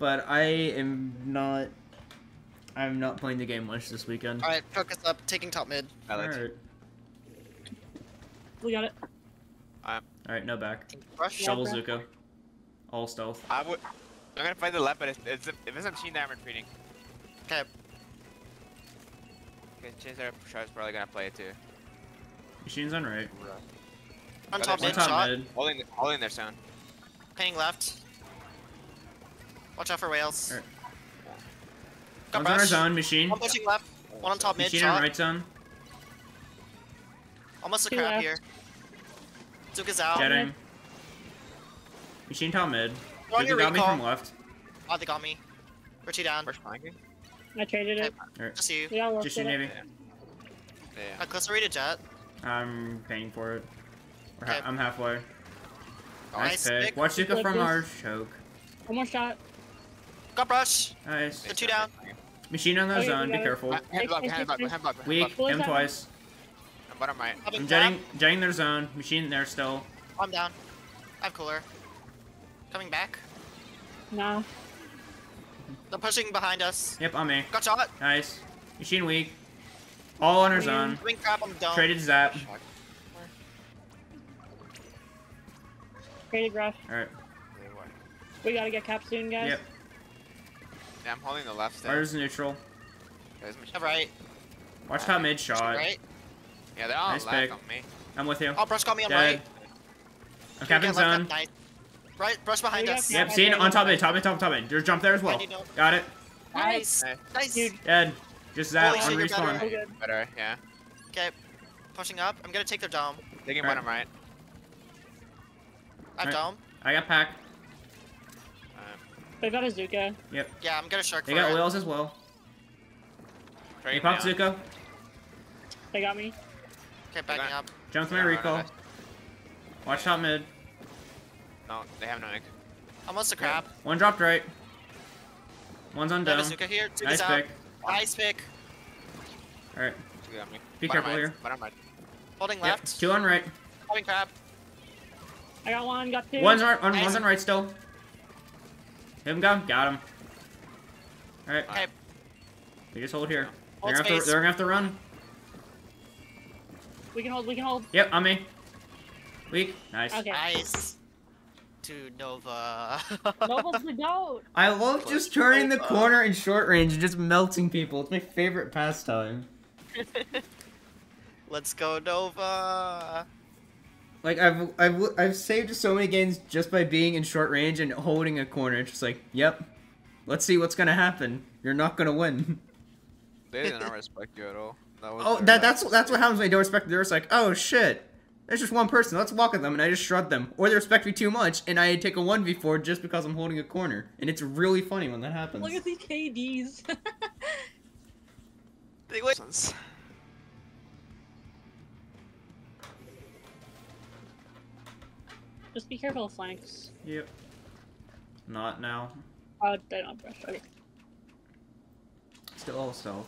but I am not. I'm not playing the game much this weekend. Alright, focus up, taking top mid. I like Alright, We got it. alright, no back. Rush. Yeah. Shovel bro. Zuko. All stealth. I would. I'm gonna fight the left, but it's, it's, if it's on Sheen, I'm retreating. Okay, Okay, Chaser Shard's probably gonna play it too. Machine's on right. on top there's One mid, one top shot. mid. Holding, holding their zone. Painting left. Watch out for whales. Alright. Got One's on our zone. Machine. One pushing left. One on top mid, Machine on shot. right zone. Almost a Two crab left. here. Zuka's out. Jetting. Machine top mid. They're on Zuko your got me from left. Oh, they got me. Richie down. First flanking. I traded it. Just you. We all worked Just with your it. navy. Yeah. Uh, closer to jet. I'm paying for it. We're ha- Okay. I'm halfway. Nice Nice pick. pick. Watch Zuko Good from our choke. One more shot. Got brush. Nice. The two down. Machine on the Okay, zone. Be careful. Hand block, hand block, hand block, Weak. block. Him Bullseye. twice. I'm bottom right. Popping I'm crab. jetting, jetting their zone. Machine there still. I'm down. I have cooler. Coming back. No. They're pushing behind us. Yep, on me. Got shot. Nice. Machine weak. All on our zone. Coming crab on the dome. Traded zap. Traded rough. Alright. We gotta get cap soon, guys. Yep. Yeah, I'm holding the left still. Ours neutral. There's Machine. Yeah, right. Watch top mid shot. Right. Yeah, they're all Nice left pick. on me. I'm with you. Oh, brush got me on Dead. right. I'm capping Okay, left, zone. Nice. Right, brush behind We us. got- Yep, seeing on top mid, top mid, top top mid. There's jump there as well. I need help. Got it. Nice. Nice. Nice. Dude. Dead. Just that, Holy on shit, you're respawn. better. Better, yeah. Okay. Pushing up. I'm gonna take their dome. Taking Alright. bottom right. I have Alright. dome. I got pack. They got a Zuka. Yep. Yeah, I'm gonna shark They got it. whales as well. They trading popped. Zuko. They got me. Okay, backing Okay. up. Jumped my Yeah, recall. right. Watch top mid. No, they have no egg. Almost a crab. One dropped right. One's on They have Zuka here. Zuka's Nice out. pick. Nice pick. Alright. Two got me. Be Bottom careful right, here. Bottom right. Holding left. Yep. left. Two on right. Holding crab. I got one, got two. One's on, on Nice. one's on right still. Hit him go. Got him. Alright. Okay. We just hold here. They're gonna, have to, they're gonna have to run. We can hold, we can hold. Yep, on me. Weak. Nice. Okay. Nice. To Nova. Nova's the goat. I love just turning the corner in short range and just melting people. It's my favorite pastime. Let's go Nova. Like I've I've I've saved so many games just by being in short range and holding a corner. It's just like, yep. Let's see what's gonna happen. You're not gonna win. They did not respect you at all. That was Oh, that best. that's that's what happens when they don't respect. They're just like, oh shit. There's just one person. Let's walk at them, and I just shrug them. Or they respect me too much, and I take a one v four just because I'm holding a corner. And it's really funny when that happens. Look at these KDs. They win. Just be careful of flanks. Yep. Not now. Oh, they don't brush. Okay. Still all stealth.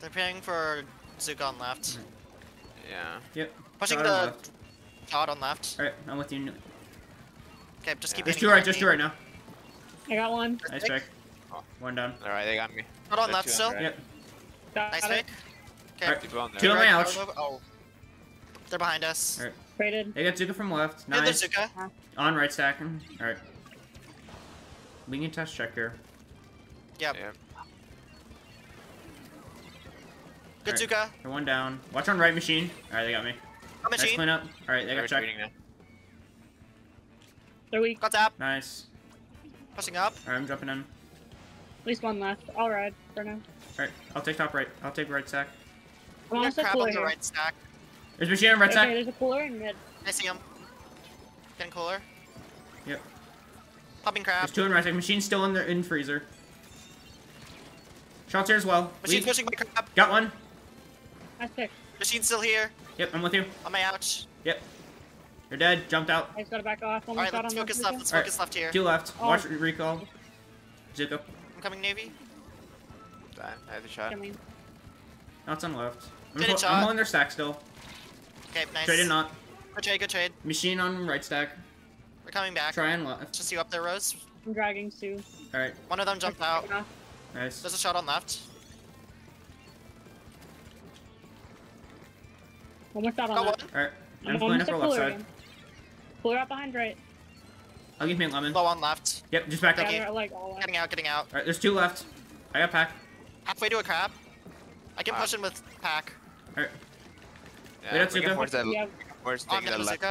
They're paying for Zuka on left. Mm-hmm. Yeah. Yep. Pushing Shot on the left. shot on left. All right, I'm with you. Okay, just keep Just hitting two right. Just two right now. I got one. Nice pick. pick. Oh. One down. Alright, they got me. Shot on They're left still. right. Yep. Got Nice it. pick. Okay. Alright. People on there. Two on my Right, ouch. Oh, oh. They're behind us. Alright. Traded. They got Zuka from left. Hey, Nice. there's Zuka. On right stacking. All right. We can test check here. Yep. Yeah. Good Alright. Zuka. They're one down. Watch on right machine. All right, they got me. I'm Nice machine. cleanup. All right, they They're got check. now. They're weak. Got tap. Nice. Pushing up. All right, I'm jumping in. At least one left. I'll ride for now. right, I'll take top right. I'll take right stack. I'm Got almost a crab cooler on the here. right stack. There's machine on right Okay, stack. there's a cooler in mid. I see him. Getting cooler. Yep. Popping crab. There's two in right stack. Machine's still in the in freezer. Shots here as well. Machine's Weak. pushing my crab. Got one. Nice pick. Machine's still here. Yep, I'm with you. On my ouch. Yep. You're dead. Jumped out. I just gotta back off. One more Alright, shot let's focus left. Let's Alright. focus left here. Two left. Oh. Watch recall. Zuko. I'm coming Navy. Done. I have a shot. Coming. Knots on left. I'm, Get a shot. I'm holding their stack still. Okay, nice. Traded not. Good trade, good trade. Machine on right stack. We're coming back. Try and left. Just you up there, Rose. I'm dragging Sue. Alright, One of them jumped out. Yeah. nice. There's a shot on left. Almost out on Got one. Alright, I'm I'm pulling up for left side. again. Cooler up behind right. I'll give me a lemon. Low on left. Yep, just back up. Yeah, Okay. they're like all left. Getting out, getting out. Alright, there's two left. I got pack. Halfway to a crab. I can push in with pack. Alright, Yeah, Wait, we Zuko. can force that. Yeah. Force On the the left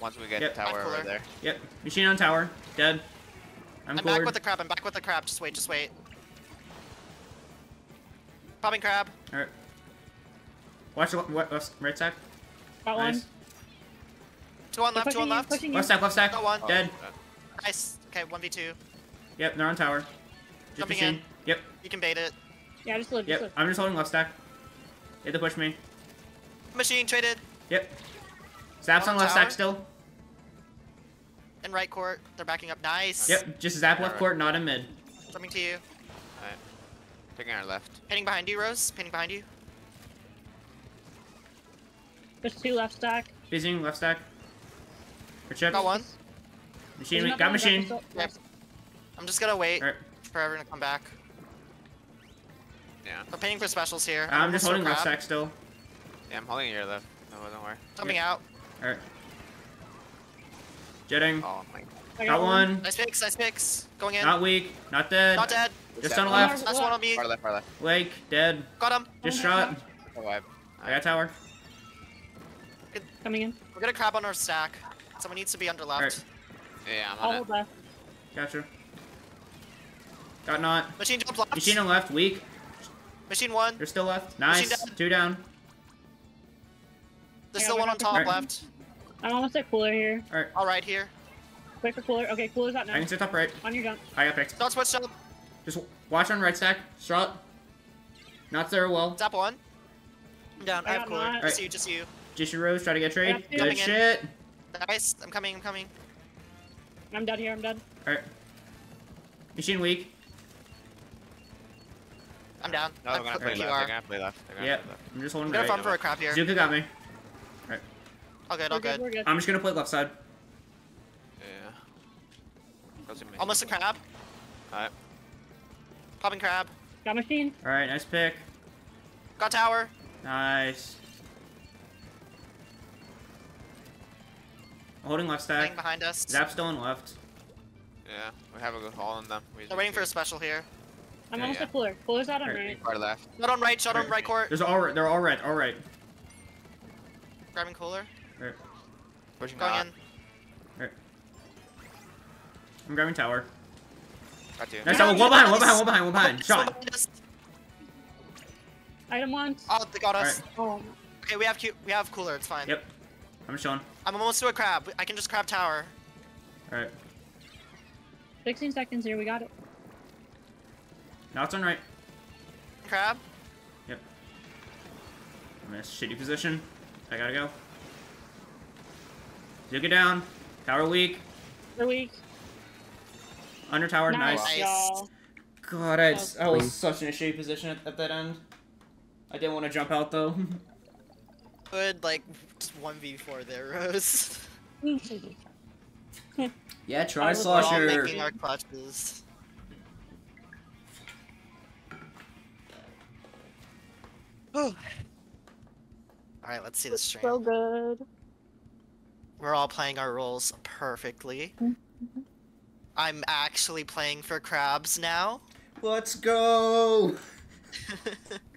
once we get Yep. tower over there. yep. Machine on tower. Dead. I'm, I'm back with the crab. I'm back with the crab. Just wait, just wait. Popping crab. Alright. Watch the what, left, right stack. Got one. Nice. Two on left, two on left. pushing you. Left stack, left stack. Got one. Oh, Dead. Nice. Okay, 1v2. Yep, they're on tower. Just Jumping machine. in. Yep, You can bait it. Yeah, just live, just live. I'm just holding left stack. They had to push me. Machine traded. Yep. Zaps On on left tower. stack still. In right court. They're backing up. Nice. Yep, just zap left court, not in mid. Coming to you. Alright. Taking our left. Painting behind you, Rose. Painting behind you. There's two left stack. Phasing left stack. For chip. Got one. Machine, got machine. Yep. I'm just gonna wait Alright, for everyone to come back. Yeah. We're paying for specials here. I'm just almost to a holding left crab. stack still. Yeah, I'm holding your left. No, don't worry. Coming out. Alright. Jetting. Oh my. I Got one. Nice picks, nice picks. Going in. Not weak. Not dead. Not dead. Just Seven. on left. Last one on me. Far left, far left. Lake. Dead. Got him. Just Oh, shot. Oh, I, I got tower. Coming in. We're gonna crab on our stack. Someone needs to be under left. Alright. yeah, I'm I'll on hold it. left. Gotcha. Got not. Machine jump left. Machine on left. Weak. Machine one. You're still left. Machine Nice. dead. Two down. There's Yeah, still one on top crab. left. I'm almost at cooler here. Alright. All right here. Wait for cooler. Okay, cooler's out now. I now. can sit top right. On your jump. I got picked. Don't switch up. Just watch on right stack. Shot. Not there well. Zap one. I'm down. I, I have got cooler. not. Just you, just you. Jishu Rose, try to get trade. Yeah, Good coming in. shit. Nice. I'm coming. I'm coming. I'm dead here. I'm dead. Alright. Machine weak. I'm down. Oh, no, I they're gonna put play the left. QR. They're gonna play left. They're gonna Yep. play left. I'm just holding I'm holding gonna right. farm for a crab here. Zuka got me. All good. All good. We're good. I'm just gonna play left side. Yeah. Goes in mid. Almost a crab. Alright. Popping crab. Got machine. Alright, nice pick. Got tower. Nice. Holding left Hang stack. behind us. Zap still on left. Yeah, we have a good haul on them. We They're waiting for a special here. I'm Yeah, almost yeah. at cooler. Cooler's out on Alright. right. Far left. Shot on right. Shot on right court. There's all they're all red. All right. Grabbing cooler. Alright. Pushing Going out. in. I'm grabbing tower. Got you. Nice tower. One behind. One behind. One behind. One behind. Someone Shot. Item one. Oh, they got us. Alright. Oh, Okay, we have cu- we have cooler. It's fine. Yep. I'm showing. I'm almost to a crab. I can just crab tower. Alright. 16 seconds here. We got it. Now it's on right. Crab. Yep. I'm in a shitty position. I gotta go. Duke it down. Tower weak. We're weak. Under tower. Nice. Nice, Nice. God, I, I was such in a shitty position at, at that end. I didn't want to jump out though. Good like just one v four there, Rose. yeah, try I all slosher. making our clutches. All right, let's see the stream. so good. We're all playing our roles perfectly. Mm-hmm. I'm actually playing for crabs now. Let's go.